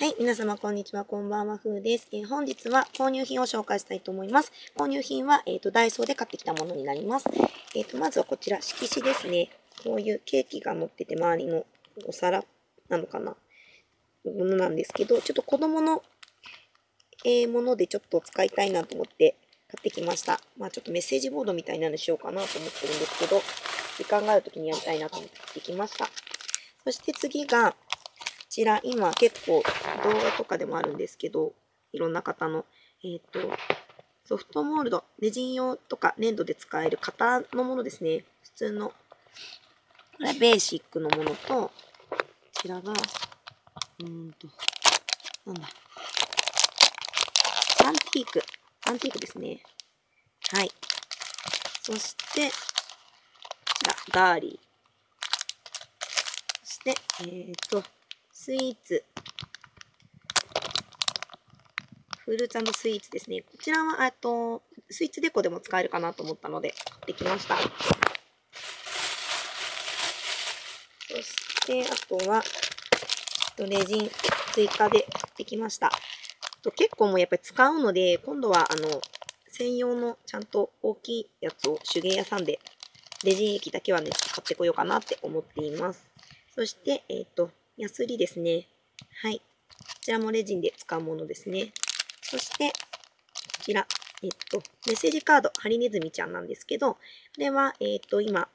はい、皆様こんにちは、こんばんは、ふうです。えー本日は購入品を紹介したいと思います。購入品は、えっ、と、ダイソーで買ってきたものになります。えっ、と、まずはこちら、色紙ですね。こういうケーキが乗ってて、周りのお皿なのかな？ものなんですけど、ちょっと子供の、えものでちょっと使いたいなと思って買ってきました。まあちょっとメッセージボードみたいなのしようかなと思ってるんですけど、時間がある時にやりたいなと思って買ってきました。そして次が、ちら今結構動画とかでもあるんですけど、いろんな方の、えっ、と、ソフトモールド、レジン用とか粘土で使える型のものですね。普通の、これはベーシックのものと、こちらが、うーんと、なんだ、アンティーク、アンティークですね。はい。そして、こちら、ガーリー。そして、えっ、と、スイーツ。フルーツスイーツですね。こちらは、えっと、スイーツデコでも使えるかなと思ったので、買ってきました。そして、あとは、レジン追加で買ってきました。と結構もうやっぱり使うので、今度は、あの、専用のちゃんと大きいやつを手芸屋さんで、レジン液だけはね、買ってこようかなって思っています。そして、えっ、と、ヤスリですね。はい。こちらもレジンで使うものですね。そして、こちら、えっと、メッセージカード、ハリネズミちゃんなんですけど、これは、えっと、今、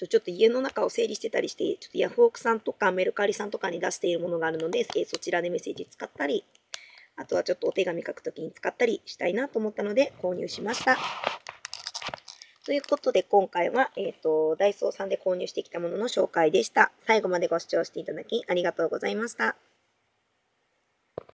と、ちょっと家の中を整理してたりして、ちょっとヤフオクさんとかメルカリさんとかに出しているものがあるので、えそちらでメッセージ使ったり、あとはちょっとお手紙書くときに使ったりしたいなと思ったので購入しました。ということで今回は、えっ、と、ダイソーさんで購入してきたものの紹介でした。最後までご視聴していただきありがとうございました。